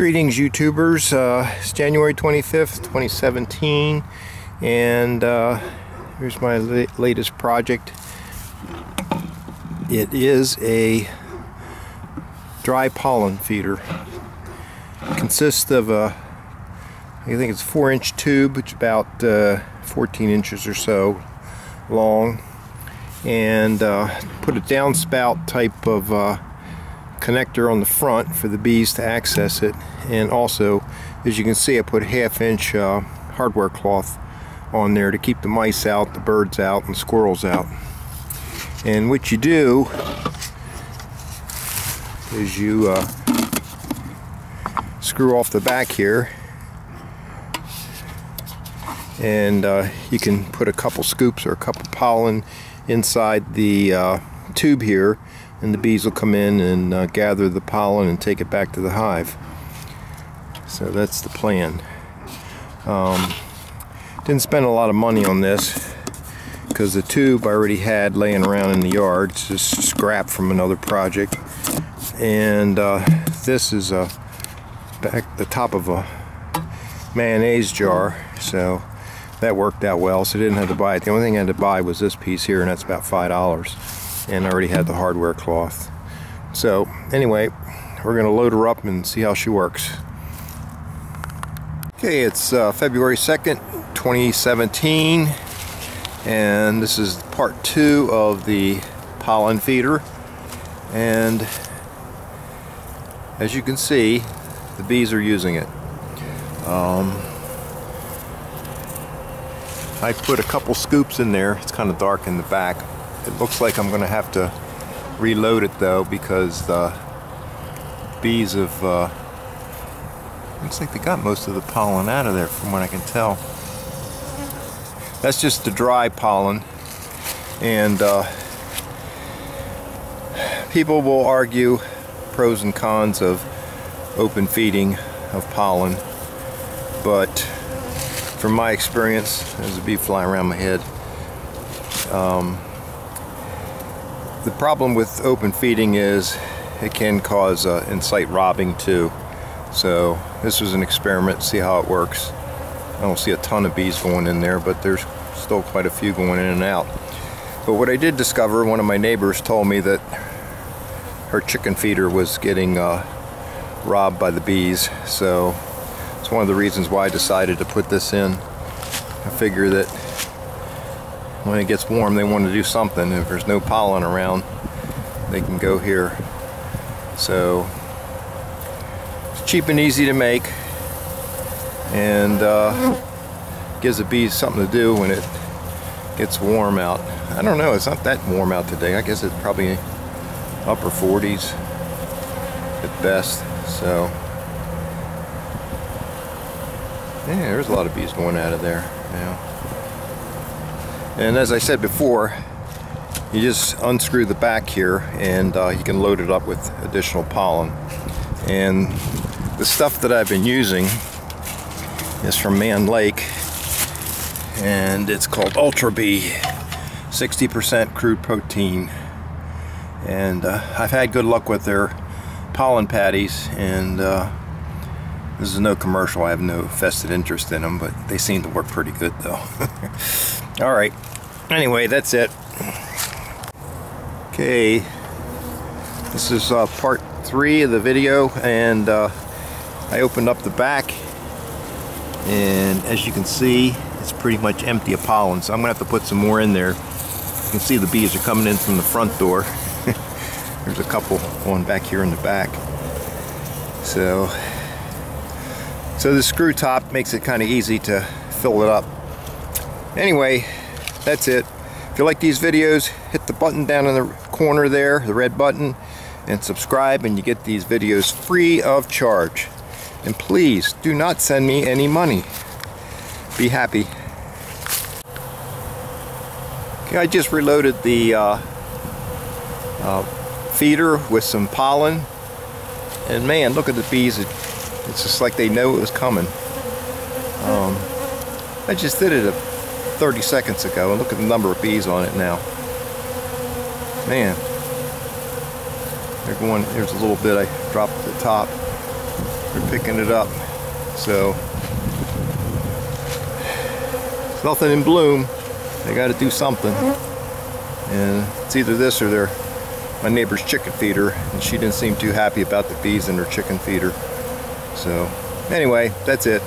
Greetings YouTubers, uh, it's January 25th, 2017 and uh, here's my la latest project. It is a dry pollen feeder. It consists of a, I think it's a 4 inch tube, which is about uh, 14 inches or so long and uh, put a downspout type of uh, connector on the front for the bees to access it. And also as you can see I put half inch uh, hardware cloth on there to keep the mice out, the birds out, and squirrels out. And what you do is you uh, screw off the back here. And uh, you can put a couple scoops or a couple pollen inside the uh, tube here and the bees will come in and uh, gather the pollen and take it back to the hive. So that's the plan. Um, didn't spend a lot of money on this because the tube I already had laying around in the yard. It's just scrap from another project. And uh, this is a back the top of a mayonnaise jar. So that worked out well. So I didn't have to buy it. The only thing I had to buy was this piece here and that's about $5 and I already had the hardware cloth. So anyway, we're going to load her up and see how she works. Okay, it's uh, February 2nd, 2017 and this is part two of the pollen feeder and as you can see the bees are using it. Um, I put a couple scoops in there, it's kind of dark in the back it looks like I'm going to have to reload it though because the bees have uh, looks like they got most of the pollen out of there from what I can tell. That's just the dry pollen and uh, people will argue pros and cons of open feeding of pollen but from my experience there's a bee flying around my head um, the problem with open feeding is it can cause uh, incite robbing too. So this was an experiment, see how it works. I don't see a ton of bees going in there, but there's still quite a few going in and out. But what I did discover, one of my neighbors told me that her chicken feeder was getting uh, robbed by the bees. So it's one of the reasons why I decided to put this in. I figure that when it gets warm they want to do something. If there's no pollen around they can go here. So it's cheap and easy to make. And uh, gives the bees something to do when it gets warm out. I don't know it's not that warm out today. I guess it's probably upper 40s at best so. Yeah there's a lot of bees going out of there now and as I said before, you just unscrew the back here and uh, you can load it up with additional pollen. And the stuff that I've been using is from Mann Lake and it's called Ultra Bee 60% crude protein. And uh, I've had good luck with their pollen patties and uh, this is no commercial. I have no vested interest in them but they seem to work pretty good though alright anyway, that's it. Okay, this is uh, part three of the video, and uh, I opened up the back, and as you can see, it's pretty much empty of pollen, so I'm going to have to put some more in there. You can see the bees are coming in from the front door. There's a couple going back here in the back. So, so the screw top makes it kind of easy to fill it up. Anyway, that's it. If you like these videos, hit the button down in the corner there, the red button, and subscribe and you get these videos free of charge. And please, do not send me any money. Be happy. Okay, I just reloaded the uh, uh, feeder with some pollen. And man, look at the bees. It's just like they know it was coming. Um, I just did it 30 seconds ago and look at the number of bees on it now. Man. They're going, there's a little bit I dropped at the top. they're picking it up. So nothing in bloom. They got to do something. And it's either this or they're my neighbor's chicken feeder, and she didn't seem too happy about the bees in her chicken feeder. So anyway, that's it.